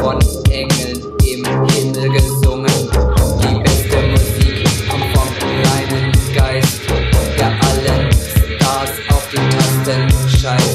von Engeln im Himmel gesungen. Die beste Musik kommt vom reinen Geist, der allen Stars auf die Tasten scheißt.